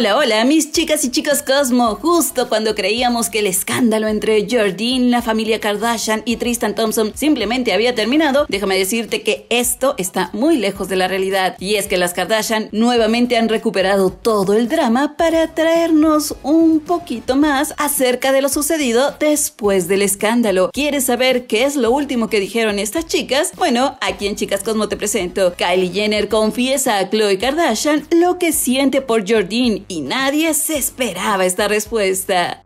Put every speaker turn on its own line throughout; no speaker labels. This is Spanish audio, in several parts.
Hola, hola, mis chicas y chicos Cosmo. Justo cuando creíamos que el escándalo entre Jordine, la familia Kardashian y Tristan Thompson simplemente había terminado, déjame decirte que esto está muy lejos de la realidad. Y es que las Kardashian nuevamente han recuperado todo el drama para traernos un poquito más acerca de lo sucedido después del escándalo. ¿Quieres saber qué es lo último que dijeron estas chicas? Bueno, aquí en Chicas Cosmo te presento. Kylie Jenner confiesa a Khloe Kardashian lo que siente por Jordine y nadie se esperaba esta respuesta.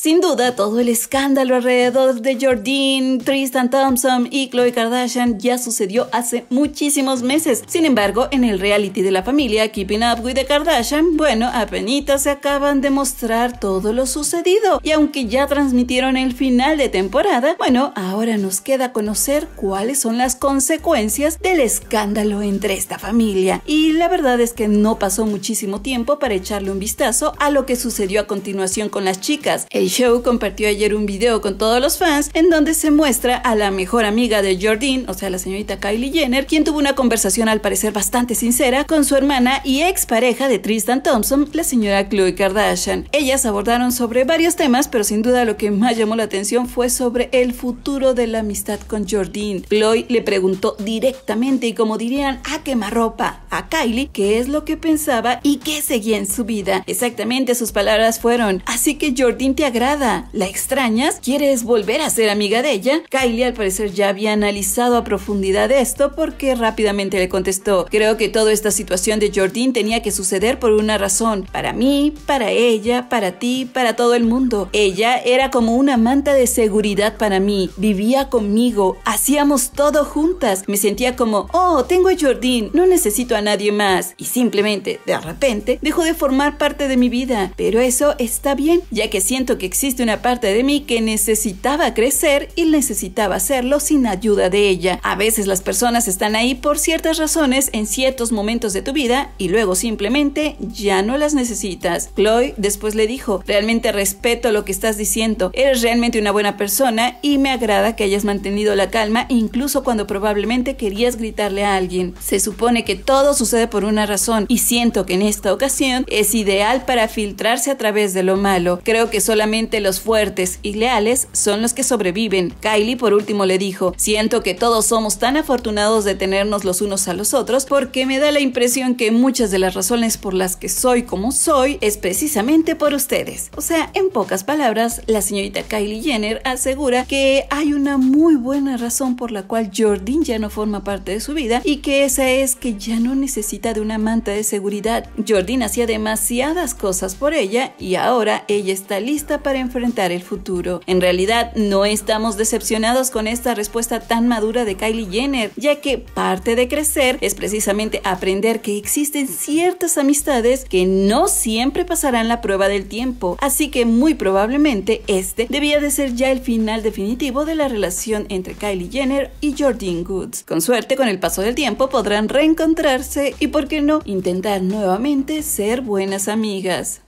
Sin duda, todo el escándalo alrededor de Jordine, Tristan Thompson y Khloe Kardashian ya sucedió hace muchísimos meses. Sin embargo, en el reality de la familia Keeping Up with the Kardashian, bueno, apenas se acaban de mostrar todo lo sucedido. Y aunque ya transmitieron el final de temporada, bueno, ahora nos queda conocer cuáles son las consecuencias del escándalo entre esta familia. Y la verdad es que no pasó muchísimo tiempo para echarle un vistazo a lo que sucedió a continuación con las chicas show compartió ayer un video con todos los fans en donde se muestra a la mejor amiga de Jordine, o sea, la señorita Kylie Jenner, quien tuvo una conversación al parecer bastante sincera con su hermana y ex pareja de Tristan Thompson, la señora Khloe Kardashian. Ellas abordaron sobre varios temas, pero sin duda lo que más llamó la atención fue sobre el futuro de la amistad con Jordine. Khloe le preguntó directamente y como dirían a quemarropa a Kylie qué es lo que pensaba y qué seguía en su vida. Exactamente sus palabras fueron, así que Jordine te la extrañas, quieres volver a ser amiga de ella. Kylie al parecer ya había analizado a profundidad esto porque rápidamente le contestó, creo que toda esta situación de Jordine tenía que suceder por una razón, para mí, para ella, para ti, para todo el mundo. Ella era como una manta de seguridad para mí, vivía conmigo, hacíamos todo juntas, me sentía como, oh, tengo a Jordine, no necesito a nadie más. Y simplemente, de repente, dejó de formar parte de mi vida, pero eso está bien, ya que siento que existe una parte de mí que necesitaba crecer y necesitaba hacerlo sin ayuda de ella. A veces las personas están ahí por ciertas razones en ciertos momentos de tu vida y luego simplemente ya no las necesitas. Chloe después le dijo, realmente respeto lo que estás diciendo, eres realmente una buena persona y me agrada que hayas mantenido la calma incluso cuando probablemente querías gritarle a alguien. Se supone que todo sucede por una razón y siento que en esta ocasión es ideal para filtrarse a través de lo malo. Creo que solamente los fuertes y leales son los que sobreviven. Kylie por último le dijo, siento que todos somos tan afortunados de tenernos los unos a los otros porque me da la impresión que muchas de las razones por las que soy como soy es precisamente por ustedes. O sea, en pocas palabras, la señorita Kylie Jenner asegura que hay una muy buena razón por la cual Jordyn ya no forma parte de su vida y que esa es que ya no necesita de una manta de seguridad. Jordyn hacía demasiadas cosas por ella y ahora ella está lista para para enfrentar el futuro. En realidad, no estamos decepcionados con esta respuesta tan madura de Kylie Jenner, ya que parte de crecer es precisamente aprender que existen ciertas amistades que no siempre pasarán la prueba del tiempo, así que muy probablemente este debía de ser ya el final definitivo de la relación entre Kylie Jenner y Jordyn Goods. Con suerte, con el paso del tiempo podrán reencontrarse y, por qué no, intentar nuevamente ser buenas amigas.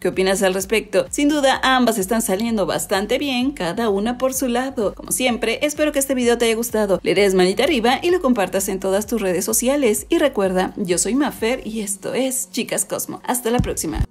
¿Qué opinas al respecto? Sin duda, ambas están saliendo bastante bien, cada una por su lado. Como siempre, espero que este video te haya gustado. Le des manita arriba y lo compartas en todas tus redes sociales. Y recuerda, yo soy Maffer y esto es Chicas Cosmo. Hasta la próxima.